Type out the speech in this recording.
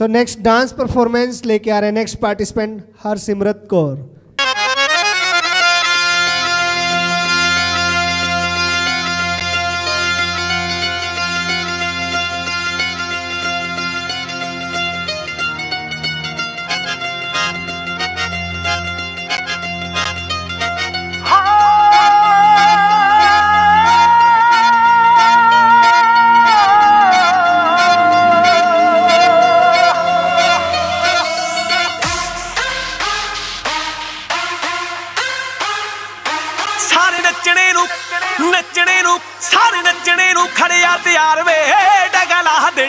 So next dance performance लेके आ रहे हैं। Next participant Harsimrat Kaur. ਨੱਚਣੇ ਨੂੰ ਨੱਚਣੇ ਨੂੰ ਸਾਰੇ ਨੱਚਣੇ ਨੂੰ ਖੜਿਆ ਤਿਆਰ ਵੇ ਡਗਲਾ ਦੇ